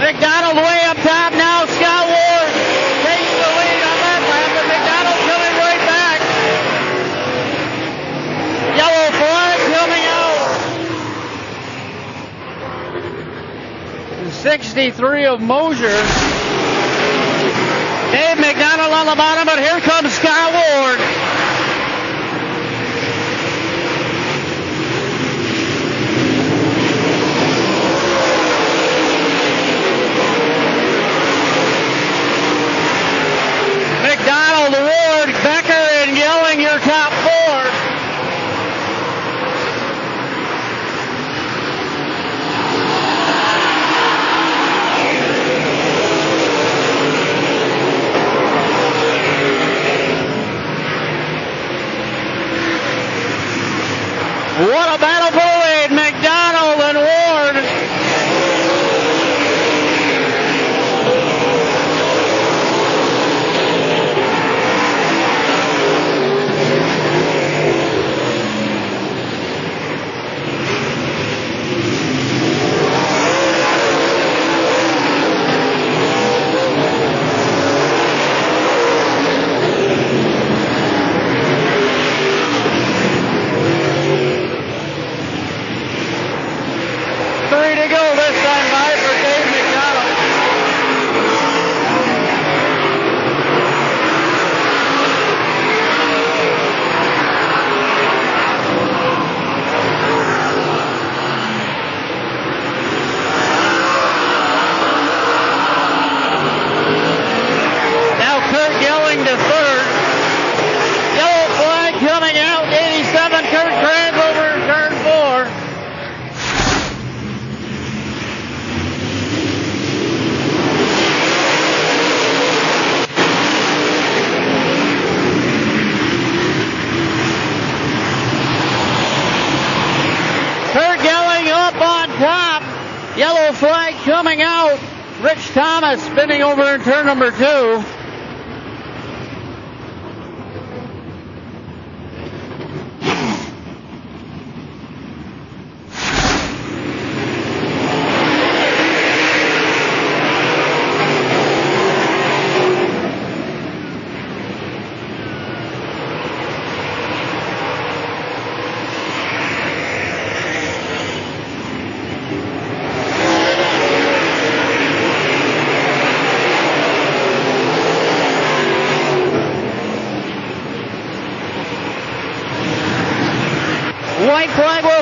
McDonald way up top now. Scott Ward takes the lead on that lap, but McDonald coming right back. Yellow flag coming out. 63 of Mosier. Dave McDonald on the bottom, but here comes Scott Ward. flag coming out. Rich Thomas spinning over in turn number two. Frank Whoa.